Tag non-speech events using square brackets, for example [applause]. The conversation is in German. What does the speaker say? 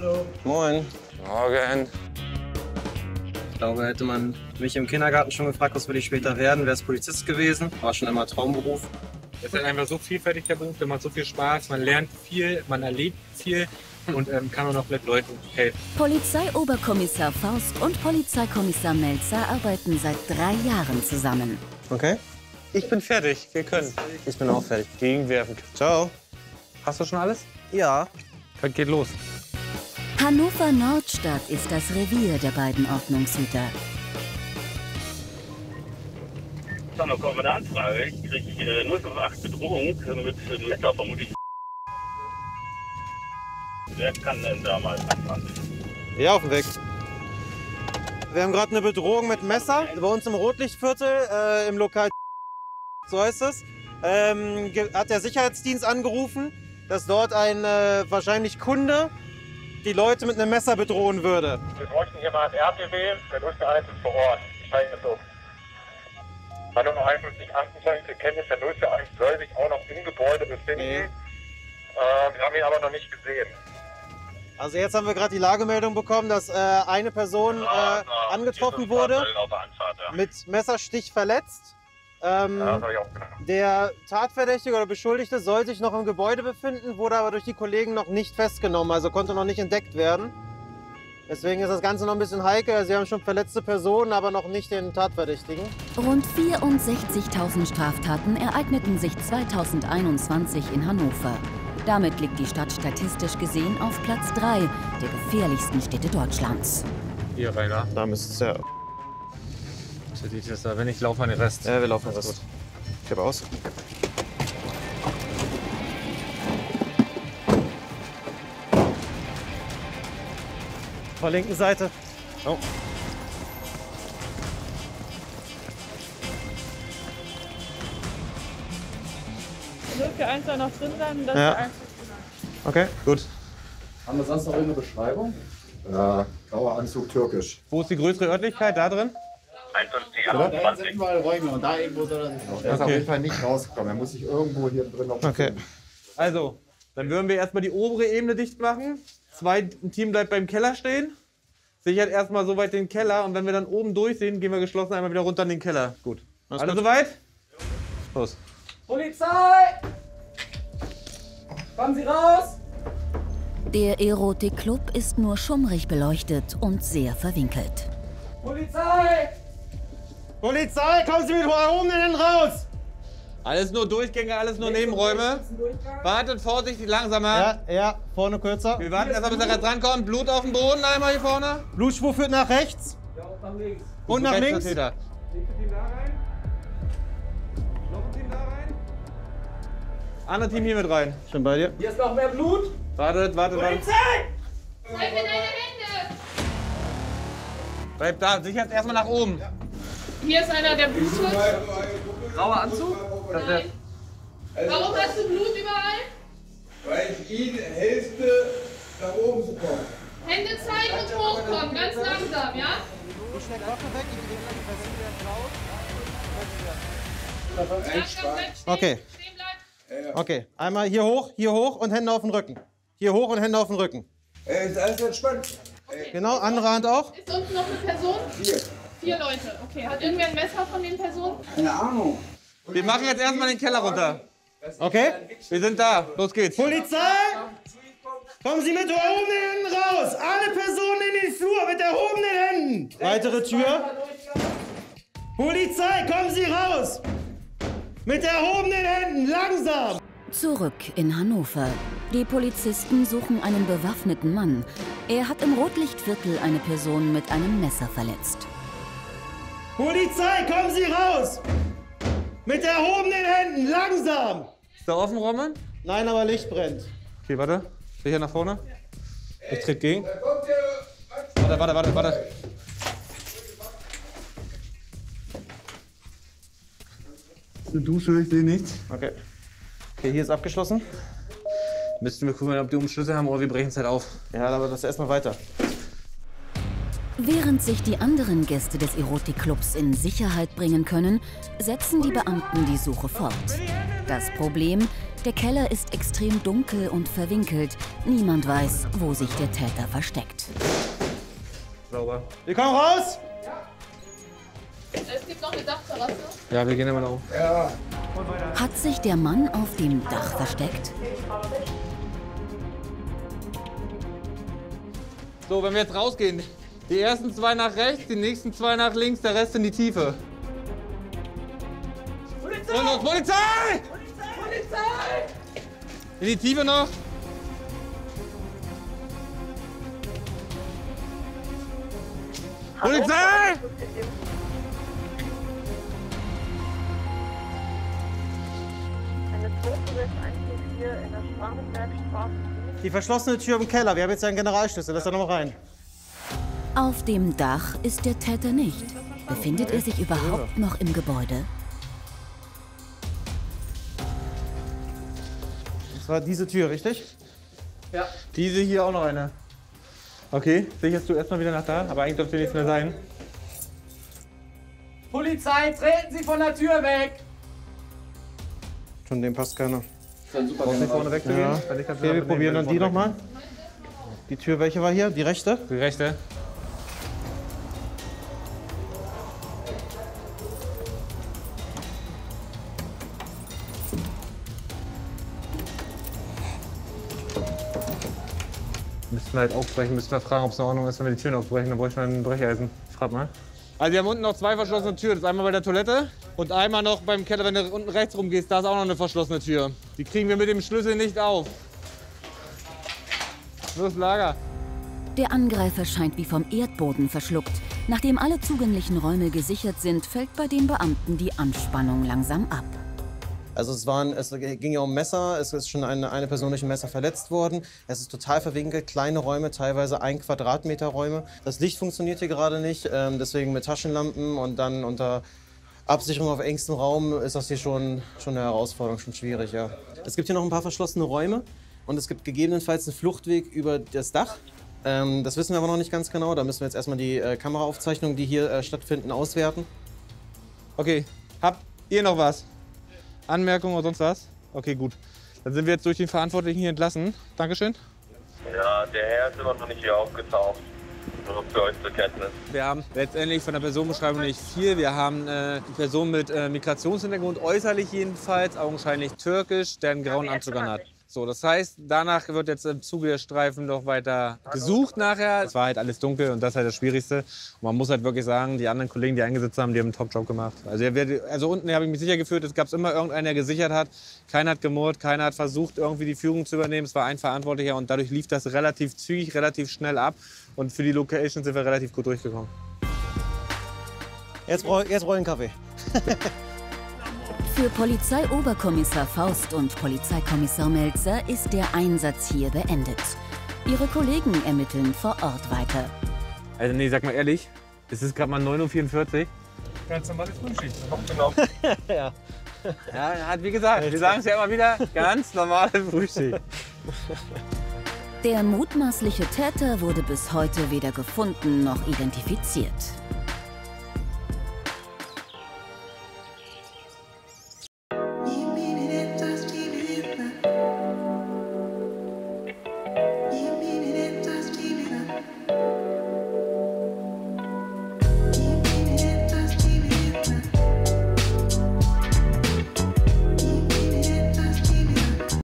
Hallo. Moin. Morgen. Ich glaube, hätte man mich im Kindergarten schon gefragt, was will ich später werden, wäre es Polizist gewesen. War schon immer Traumberuf. Es ist einfach so vielfältig der Beruf, der macht so viel Spaß, man lernt viel, man erlebt viel und ähm, kann auch noch mit Leuten helfen. Polizeioberkommissar Faust und Polizeikommissar Melzer arbeiten seit drei Jahren zusammen. Okay. Ich bin fertig, wir können. Ich bin auch fertig. Gegenwerfen. Ciao. Hast du schon alles? Ja. Dann geht los. Hannover Nordstadt ist das Revier der beiden Ordnungshüter. Da noch kommt eine Anfrage. Ich krieg äh, 058 Bedrohung mit äh, Messer vermutlich. Wer kann denn da mal anfangen? Ja, auf dem Weg. Wir haben gerade eine Bedrohung mit Messer bei uns im Rotlichtviertel, äh, im Lokal. So heißt es. Ähm, hat der Sicherheitsdienst angerufen, dass dort ein äh, wahrscheinlich Kunde die Leute mit einem Messer bedrohen würde. Wir bräuchten hier mal ein RTW. Der 041 ist vor Ort. Ich zeige das um. Hallo 5128 zur Kenntnis, der 041 soll sich auch noch im Gebäude befinden. Nee. Äh, wir haben ihn aber noch nicht gesehen. Also jetzt haben wir gerade die Lagemeldung bekommen, dass äh, eine Person äh, angetroffen wurde, mit Messerstich verletzt. Ähm, Ja, das habe ich auch gedacht. Der Tatverdächtige oder Beschuldigte soll sich noch im Gebäude befinden, wurde aber durch die Kollegen noch nicht festgenommen, also konnte noch nicht entdeckt werden. Deswegen ist das Ganze noch ein bisschen heikel. Sie haben schon verletzte Personen, aber noch nicht den Tatverdächtigen. Rund 64.000 Straftaten ereigneten sich 2021 in Hannover. Damit liegt die Stadt statistisch gesehen auf Platz 3 der gefährlichsten Städte Deutschlands. Hier, Rainer. Da müsste es Wenn ich laufe, an den Rest. Ja, wir laufen Alles das. Ich habe aus. Auf der linken Seite. Oh. Für eins soll noch drin sein, das Ja. ist eins. Okay, gut. Haben wir sonst noch irgendeine Beschreibung? Ja, grauer Anzug türkisch. Wo ist die größere Örtlichkeit? Da drin? 51 Da sind 28. überall Räume und da irgendwo soll er sich noch. Er ist auf Okay. jeden Fall nicht rausgekommen. Er muss sich irgendwo hier drin noch Okay. Also, dann würden wir erstmal die obere Ebene dicht machen. Zwei, ein Team bleibt beim Keller stehen. Sichert erstmal soweit den Keller und wenn wir dann oben durch sind, gehen wir geschlossen einmal wieder runter in den Keller. Gut. Alles Alle gut. soweit? Los. Polizei! Kommen Sie raus! Der Erotikclub ist nur schummrig beleuchtet und sehr verwinkelt. Polizei! Polizei, kommen Sie mit erhobenen Händen raus! Alles nur Durchgänge, alles nur Nebenräume. Wartet vorsichtig, langsamer. Ja, ja, vorne kürzer. Wir warten erst mal, bis er gerade drankommt. Blut auf dem Boden einmal hier vorne. Blutspur führt nach rechts und nach Rechts links. der Täter. Nächste Team da rein. Noch ein Team da rein. Andere Team hier mit rein. Schon bei dir. Hier ist noch mehr Blut! Wartet, wartet, wartet. Polizei! Zeig mir deine Hände! Bleibt da, sichert erstmal nach oben. Hier ist einer, der blutet. Grauer Anzug? Nein. Warum hast du Blut überall? Weil ich Ihnen helfe, nach oben zu kommen. Hände zeigen und hochkommen, ganz langsam, ja? Langsam bleiben stehen. Okay. Stehen bleiben. Okay, einmal hier hoch, hier hoch und Hände auf den Rücken. Hier hoch und Hände auf den Rücken. Äh, ist alles entspannt. Genau, andere Hand auch. Ist unten noch eine Person? Vier. Vier Leute. Okay, hat irgendwer ein Messer von den Personen? Keine Ahnung. Wir machen jetzt erstmal den Keller runter. Okay. Wir sind da. Los geht's. Polizei! Kommen Sie mit erhobenen Händen raus! Alle Personen in den Flur mit erhobenen Händen! Weitere Tür. Polizei, kommen Sie raus! Mit erhobenen Händen, langsam! Zurück in Hannover. Die Polizisten suchen einen bewaffneten Mann. Er hat im Rotlichtviertel eine Person mit einem Messer verletzt. Polizei, kommen Sie raus! Mit erhobenen Händen, langsam! Ist da offen, Roman? Nein, aber Licht brennt. Okay, warte. Hier nach vorne. Ich tritt gegen. Warte, warte, warte, warte. Eine Dusche, ich sehe nichts. Okay. Okay, hier ist abgeschlossen. Müssten wir gucken, ob die Umschlüsse haben oder wir brechen es halt auf. Ja, aber das erstmal weiter. Während sich die anderen Gäste des Erotikclubs in Sicherheit bringen können, setzen die Beamten die Suche fort. Das Problem, Der Keller ist extrem dunkel und verwinkelt. Niemand weiß, wo sich der Täter versteckt. Sauber. Wir kommen raus! Es gibt noch eine Dachterrasse. Ja, wir gehen immer noch. Hat sich der Mann auf dem Dach versteckt? So, wenn wir jetzt rausgehen, die ersten zwei nach rechts, die nächsten zwei nach links, der Rest in die Tiefe. Polizei! Und los, Polizei! Polizei! In die Tiefe noch. Polizei! Eine 124 in der Schwabenbergstraße. Die verschlossene Tür im Keller. Wir haben jetzt einen Generalschlüssel. Lass da noch mal rein. Auf dem Dach ist der Täter nicht. Befindet er sich überhaupt noch im Gebäude? Das war diese Tür, richtig? Diese hier auch noch eine. Okay, sicherst du erstmal wieder nach da, aber eigentlich dürfte nichts mehr sein. Polizei, treten Sie von der Tür weg! Von dem passt keiner. Brauchst nicht vorne wegzugehen? Ja. Okay, wir probieren dann die nochmal. Die Tür, welche war hier? Die rechte? Die rechte. Müssten wir halt aufbrechen, müssten wir fragen, ob es in Ordnung ist, wenn wir die Türen aufbrechen. Dann bräuchten wir ein Brecheisen. Frag mal. Also wir haben unten noch zwei verschlossene Türen. Das ist einmal bei der Toilette und einmal noch beim Keller, wenn du unten rechts rumgehst, da ist auch noch eine verschlossene Tür. Die kriegen wir mit dem Schlüssel nicht auf. Los, Lager. Der Angreifer scheint wie vom Erdboden verschluckt. Nachdem alle zugänglichen Räume gesichert sind, fällt bei den Beamten die Anspannung langsam ab. Also es, waren, es ging ja um Messer, es ist schon eine, eine Person durch ein Messer verletzt worden. Es ist total verwinkelt, kleine Räume, teilweise ein Quadratmeter Räume. Das Licht funktioniert hier gerade nicht, ähm, deswegen mit Taschenlampen und dann unter Absicherung auf engstem Raum ist das hier schon, schon eine Herausforderung, schon schwierig, ja. Es gibt hier noch ein paar verschlossene Räume und es gibt gegebenenfalls einen Fluchtweg über das Dach. Ähm, das wissen wir aber noch nicht ganz genau, da müssen wir jetzt erstmal die äh, Kameraaufzeichnungen, die hier äh, stattfinden, auswerten. Okay, habt ihr noch was? Anmerkungen oder sonst was? Okay, gut. Dann sind wir jetzt durch den Verantwortlichen hier entlassen. Dankeschön. Ja, der Herr ist immer noch nicht hier aufgetaucht. Nur für euch zur Kenntnis. Wir haben letztendlich von der Personenbeschreibung nicht viel. Wir haben äh, eine Person mit äh, Migrationshintergrund, äußerlich jedenfalls, augenscheinlich türkisch, der einen grauen Anzug anhat. So, das heißt, danach wird jetzt im Zuge der Streifen noch weiter gesucht nachher. Es war halt alles dunkel und das ist halt das Schwierigste. Und man muss halt wirklich sagen, die anderen Kollegen, die eingesetzt haben, die haben einen Top-Job gemacht. Also, also unten habe ich mich sicher gefühlt, es gab immer irgendeinen, der gesichert hat. Keiner hat gemurrt, keiner hat versucht, irgendwie die Führung zu übernehmen. Es war ein Verantwortlicher und dadurch lief das relativ zügig, relativ schnell ab. Und für die Location sind wir relativ gut durchgekommen. Jetzt brauche brauch ich einen Kaffee. [laughs] Für Polizeioberkommissar Faust und Polizeikommissar Melzer ist der Einsatz hier beendet. Ihre Kollegen ermitteln vor Ort weiter. Also nee, sag mal ehrlich, es ist gerade mal 9.44 Uhr. Ganz normales Frühschicht. Genau. [laughs] Ja, hat wie gesagt, wir sagen es ja immer wieder, ganz normale Frühschicht. Der mutmaßliche Täter wurde bis heute weder gefunden noch identifiziert.